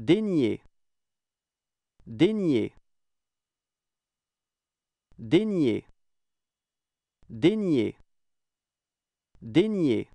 dénier. Dénier. Dénier. Dénier. Dénier.